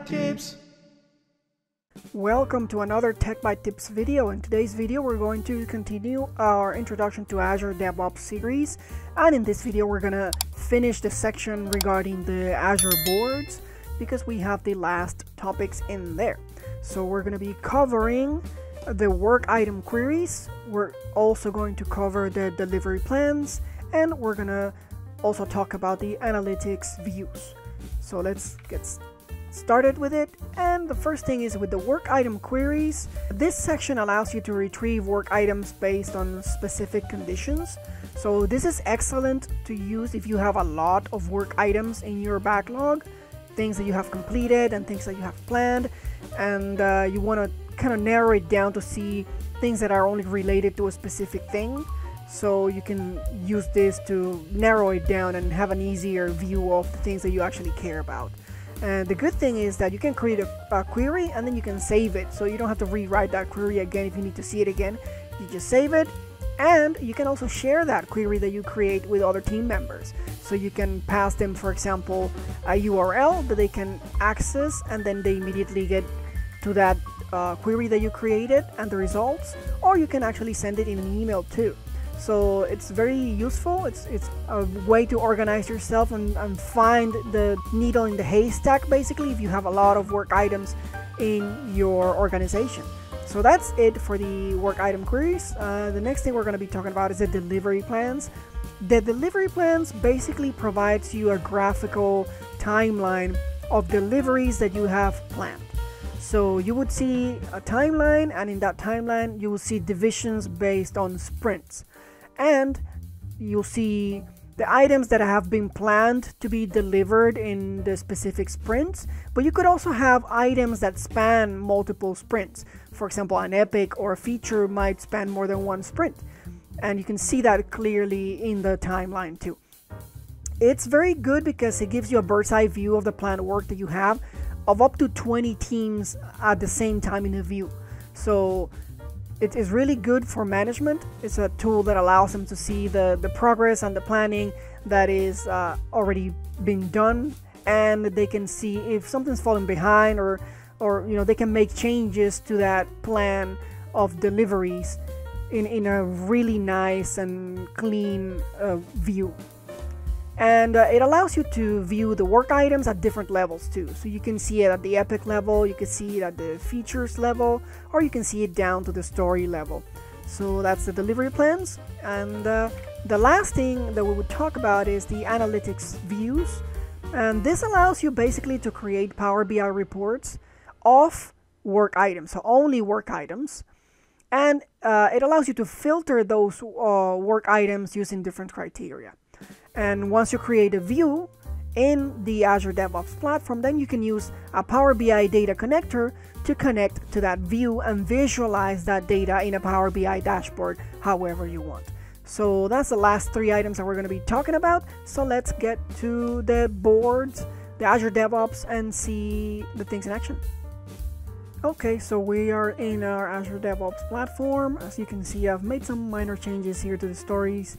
Tips. Welcome to another Tech Byte Tips video. In today's video, we're going to continue our Introduction to Azure DevOps series. And in this video, we're to finish the section regarding the Azure boards because we have the last topics in there. So we're to be covering the work item queries. We're also going to cover the delivery plans and we're to also talk about the analytics views. So let's get started with it. And the first thing is with the work item queries. This section allows you to retrieve work items based on specific conditions. So this is excellent to use if you have a lot of work items in your backlog, things that you have completed and things that you have planned, and uh, you want to kind of narrow it down to see things that are only related to a specific thing. So you can use this to narrow it down and have an easier view of the things that you actually care about. And the good thing is that you can create a, a, query and then you can save it. So you don't have to rewrite that query again if you need to see it again. You just save it and you can also share that query that you create with other team members. So you can pass them, for example, a URL that they can access and then they immediately get to that uh, query that you created and the results. Or you can actually send it in an email too. So it's very useful. It's it's a way to organize yourself and, and find the needle in the haystack basically if you have a lot of work items in your organization. So that's it for the work item queries. Uh, the next thing we're going to be talking about is the delivery plans. The delivery plans basically provides you a graphical timeline of deliveries that you have planned. So you would see a timeline and in that timeline you will see divisions based on sprints and you'll see the items that have been planned to be delivered in the specific sprints, but you could also have items that span multiple sprints. For example, an epic or a feature might span more than one sprint, and you can see that clearly in the timeline too. It's very good because it gives you a bird's eye view of the planned work that you have of up to 20 teams at the same time in a view. So it is really good for management. It's a tool that allows them to see the, the progress and the planning that is uh, already been done, and they can see if something's falling behind, or or you know they can make changes to that plan of deliveries in in a really nice and clean uh, view and uh, it allows you to view the work items at different levels too. So you can see it at the epic level you can see it at the features level or you can see it down to the story level. So that's the delivery plans. And uh, the last thing that we would talk about is the analytics views. And this allows you basically to create power bi reports of work items so only work items. And uh, it allows you to filter those uh, work items using different criteria and once you create a view in the Azure DevOps platform, then you can use a Power BI data connector to connect to that view and visualize that data in a Power BI dashboard however you want. So that's the last three items that we're going to be talking about. So let's get to the boards, the Azure DevOps, and see the things in action. Okay, so we are in our Azure DevOps platform. As you can see, I've made some minor changes here to the stories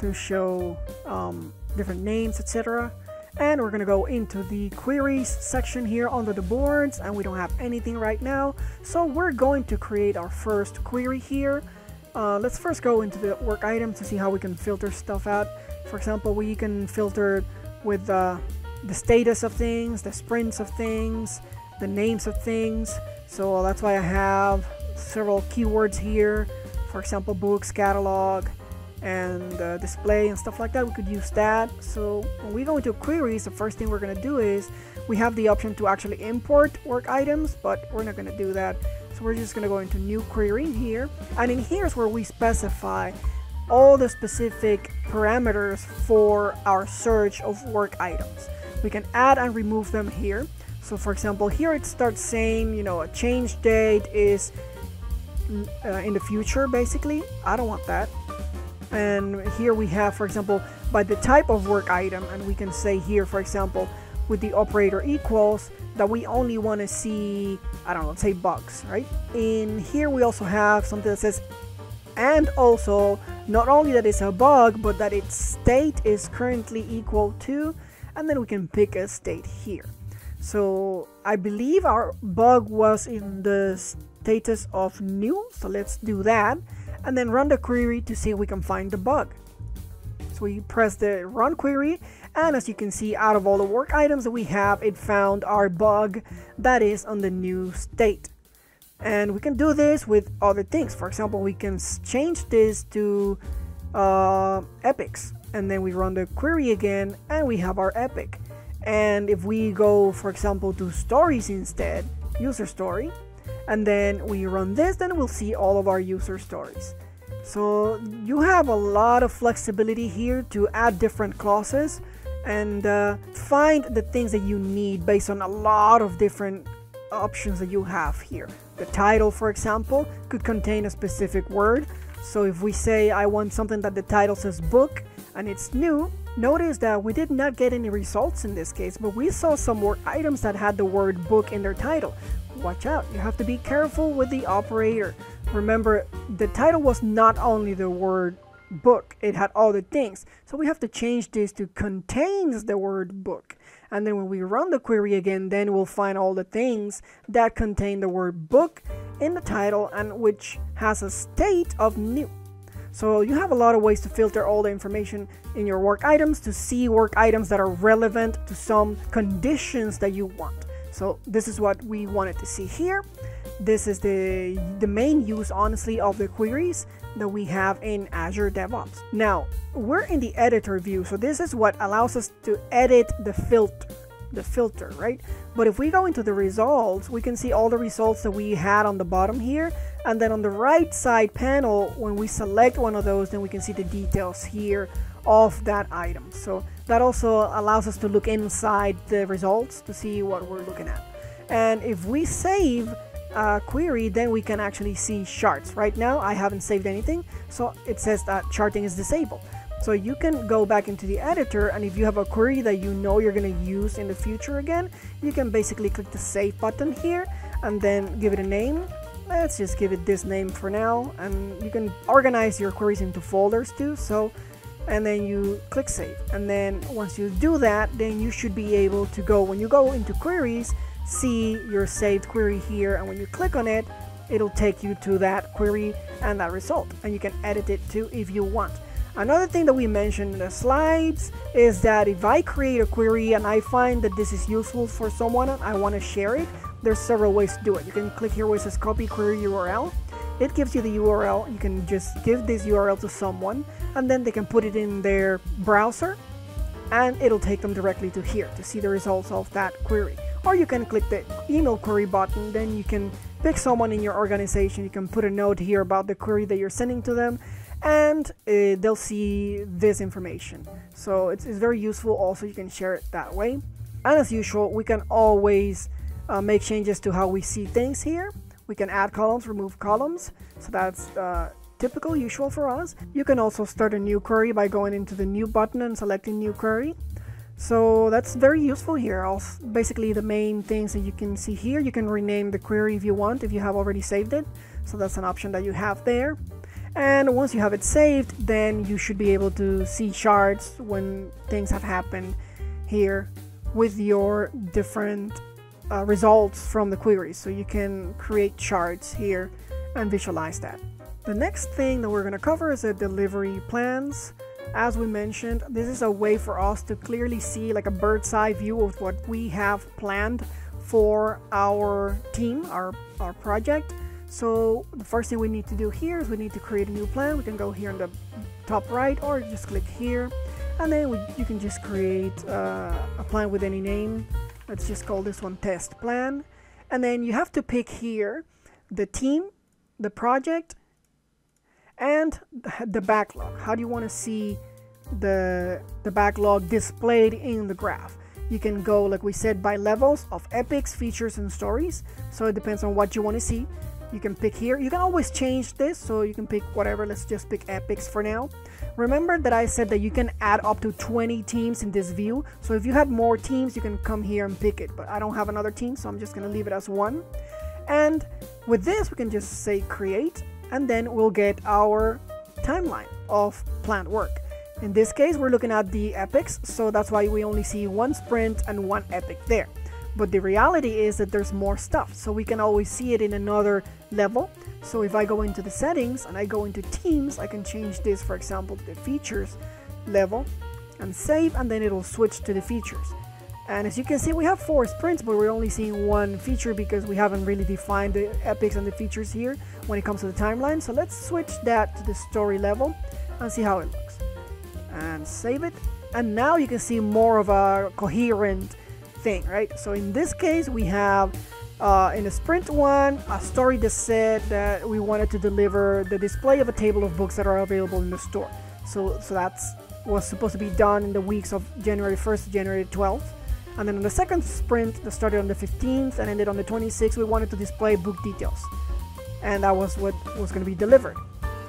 to show um, different names, etc. And we're gonna go into the queries section here under the boards and we don't have anything right now. So we're going to create our first query here. Uh, let's first go into the work item to see how we can filter stuff out. For example, we can filter with uh, the status of things, the sprints of things, the names of things. So that's why I have several keywords here. For example, books, catalog, and uh, display and stuff like that we could use that. So when we go into queries the first thing we're going to do is we have the option to actually import work items but we're not going to do that. So we're just going to go into new query here and in here is where we specify all the specific parameters for our search of work items. We can add and remove them here. So for example here it starts saying you know a change date is uh, in the future basically. I don't want that and here we have for example by the type of work item and we can say here for example with the operator equals that we only want to see I don't know say bugs right in here we also have something that says and also not only that it's a bug but that its state is currently equal to and then we can pick a state here So I believe our bug was in the status of new. So let's do that and then run the query to see if we can find the bug. So we press the run query and as you can see out of all the work items that we have it found our bug that is on the new state. And we can do this with other things. For example, we can change this to uh, epics and then we run the query again and we have our epic. And if we go, for example, to stories instead, user story, and then we run this, then we'll see all of our user stories. So you have a lot of flexibility here to add different clauses and uh, find the things that you need based on a lot of different options that you have here. The title, for example, could contain a specific word. So if we say I want something that the title says book and it's new, notice that we did not get any results in this case, but we saw some more items that had the word book in their title. Watch out, you have to be careful with the operator. Remember, the title was not only the word book, it had all the things. So we have to change this to contains the word book. And then when we run the query again, then we'll find all the things that contain the word book in the title and which has a state of new. So you have a lot of ways to filter all the information in your work items to see work items that are relevant to some conditions that you want. So this is what we wanted to see here. This is the, the main use, honestly, of the queries that we have in Azure DevOps. Now, we're in the editor view, so this is what allows us to edit the filter, the filter, right? But if we go into the results, we can see all the results that we had on the bottom here. And then on the right side panel, when we select one of those, then we can see the details here of that item. So that also allows us to look inside the results to see what we're looking at. And if we save a query, then we can actually see charts. Right now, I haven't saved anything, so it says that charting is disabled. So you can go back into the editor, and if you have a query that you know you're going to use in the future again, you can basically click the save button here, and then give it a name. Let's just give it this name for now, and you can organize your queries into folders too, so and then you click save. And then once you do that then you should be able to go when you go into queries see your saved query here. And when you click on it it'll take you to that query and that result. And you can edit it too if you want. Another thing that we mentioned in the slides is that if I create a query and I find that this is useful for someone and I want to share it there's several ways to do it. You can click here where it says copy query URL it gives you the URL. You can just give this URL to someone and then they can put it in their browser and it'll take them directly to here to see the results of that query. Or you can click the email query button, then you can pick someone in your organization. You can put a note here about the query that you're sending to them and uh, they'll see this information. So it's, it's, very useful. Also, you can share it that way. And as usual, we can always uh, make changes to how we see things here. We can add columns, remove columns, so that's uh, typical, usual for us. You can also start a new query by going into the new button and selecting new query. So that's very useful here. Also, basically the main things that you can see here, you can rename the query if you want, if you have already saved it. So that's an option that you have there. And once you have it saved, then you should be able to see charts when things have happened here with your different uh, results from the queries. So you can create charts here and visualize that. The next thing that we're going to cover is the delivery plans. As we mentioned, this is a way for us to clearly see like a bird's eye view of what we have planned for our team, our, our project. So the first thing we need to do here is we need to create a new plan. We can go here in the top right or just click here and then we, you can just create uh, a plan with any name let's just call this one test plan. And then you have to pick here the team the project and the backlog. How do you want to see the the backlog displayed in the graph? You can go like we said by levels of epics features and stories. So it depends on what you want to see. You can pick here. You can always change this. So you can pick whatever. Let's just pick epics for now remember that I said that you can add up to 20 teams in this view. So if you had more teams you can come here and pick it. But I don't have another team so I'm just gonna leave it as one. And with this we can just say create and then we'll get our timeline of planned work. In this case we're looking at the epics so that's why we only see one sprint and one epic there. But the reality is that there's more stuff, so we can always see it in another level. So if I go into the settings and I go into teams, I can change this, for example, the features level and save, and then it'll switch to the features. And as you can see, we have four sprints, but we're only seeing one feature because we haven't really defined the epics and the features here when it comes to the timeline. So let's switch that to the story level and see how it looks. And save it. And now you can see more of a coherent thing, right? So in this case, we have uh, in the sprint one, a story that said that we wanted to deliver the display of a table of books that are available in the store. So, so that's was supposed to be done in the weeks of January 1st to January 12th. And then in the second sprint that started on the 15th and ended on the 26th, we wanted to display book details. And that was what was going to be delivered.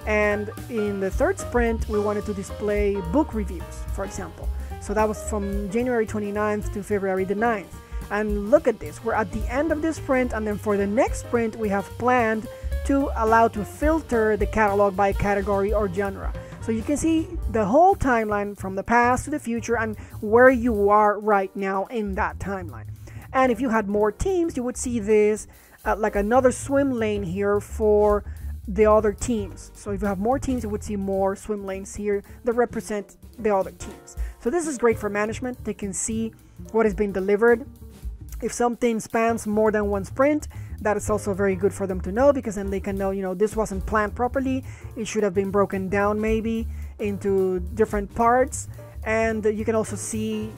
And in the third sprint, we wanted to display book reviews, for example. So that was from January 29th to February the 9th. And look at this, we're at the end of this sprint, and then for the next sprint, we have planned to allow to filter the catalog by category or genre. So you can see the whole timeline from the past to the future and where you are right now in that timeline. And if you had more teams, you would see this uh, like another swim lane here for the other teams. So if you have more teams, you would see more swim lanes here that represent the other teams. So this is great for management. They can see what has been delivered. If something spans more than one sprint, that is also very good for them to know because then they can know you know this wasn't planned properly. It should have been broken down maybe into different parts. And you can also see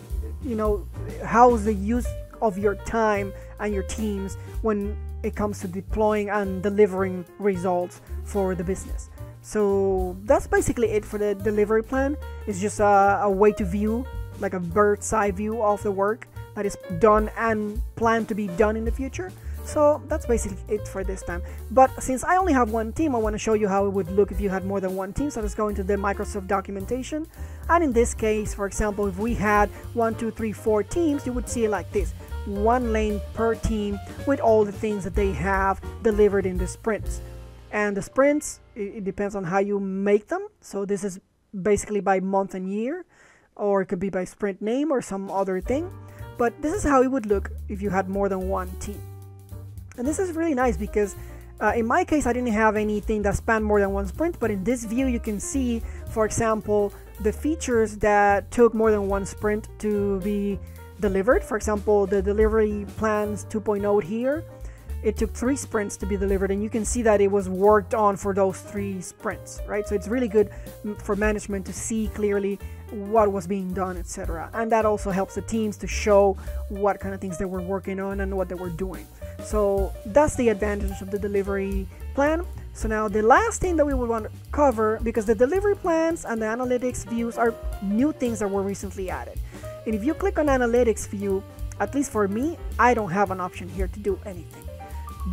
you know how's the use of your time and your teams when it comes to deploying and delivering results for the business. So that's basically it for the delivery plan. It's just a, a way to view like a bird's eye view of the work that is done and planned to be done in the future so that's basically it for this time. But since I only have one team, I want to show you how it would look if you had more than one team. So let's go into the Microsoft documentation. And in this case, for example, if we had one, two, three, four teams, you would see it like this. One lane per team with all the things that they have delivered in the sprints. And the sprints, it, it depends on how you make them. So this is basically by month and year, or it could be by sprint name or some other thing. But this is how it would look if you had more than one team. And this is really nice because uh, in my case, I didn't have anything that spanned more than one sprint, but in this view, you can see, for example, the features that took more than one sprint to be delivered. For example, the delivery plans 2.0 here, it took three sprints to be delivered, and you can see that it was worked on for those three sprints, right? So it's really good for management to see clearly what was being done, etc. And that also helps the teams to show what kind of things they were working on and what they were doing. So that's the advantage of the delivery plan. So now the last thing that we would want to cover, because the delivery plans and the analytics views are new things that were recently added. And if you click on analytics view, at least for me, I don't have an option here to do anything.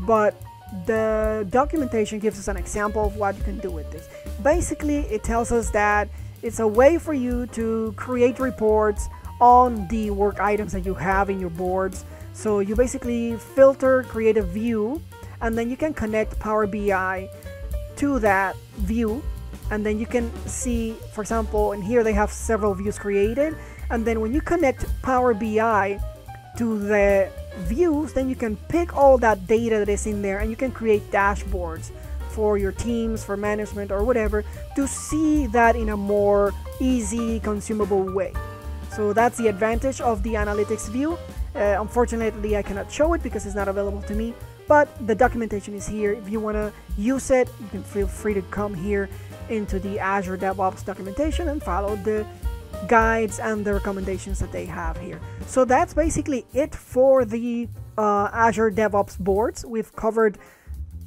But the documentation gives us an example of what you can do with this. Basically, it tells us that it's a way for you to create reports on the work items that you have in your boards so you basically filter, create a view, and then you can connect Power BI to that view. And then you can see, for example, and here they have several views created. And then when you connect Power BI to the views, then you can pick all that data that is in there and you can create dashboards for your teams, for management, or whatever to see that in a more easy, consumable way. So that's the advantage of the analytics view. Uh, unfortunately, I cannot show it because it's not available to me, but the documentation is here. If you want to use it, you can feel free to come here into the Azure DevOps documentation and follow the guides and the recommendations that they have here. So that's basically it for the uh, Azure DevOps boards. We've covered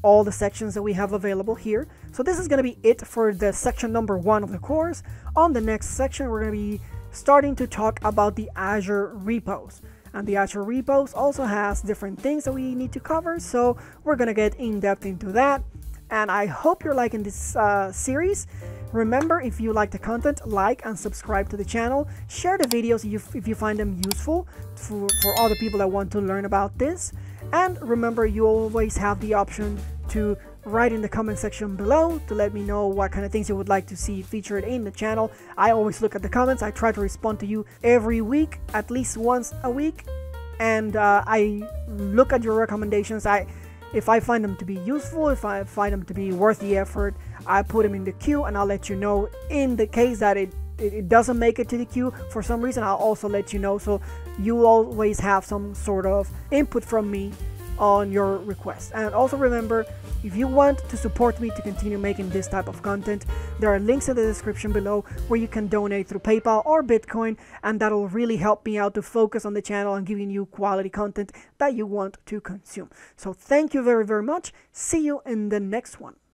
all the sections that we have available here. So this is going to be it for the section number one of the course. On the next section, we're going to be starting to talk about the Azure repos. And the Azure repos also has different things that we need to cover, so we're gonna get in depth into that. And I hope you're liking this uh, series. Remember, if you like the content, like and subscribe to the channel. Share the videos if you, if you find them useful for, for other people that want to learn about this. And remember, you always have the option to write in the comment section below to let me know what kind of things you would like to see featured in the channel. I always look at the comments. I try to respond to you every week, at least once a week. and uh, I look at your recommendations. I if I find them to be useful, if I find them to be worth the effort, I put them in the queue and I'll let you know. In the case that it, it, doesn't make it to the queue for some reason, I'll also let you know. So you always have some sort of input from me on your request. And also remember, if you want to support me to continue making this type of content, there are links in the description below where you can donate through PayPal or Bitcoin, and that'll really help me out to focus on the channel and giving you quality content that you want to consume. So thank you very, very much. See you in the next one.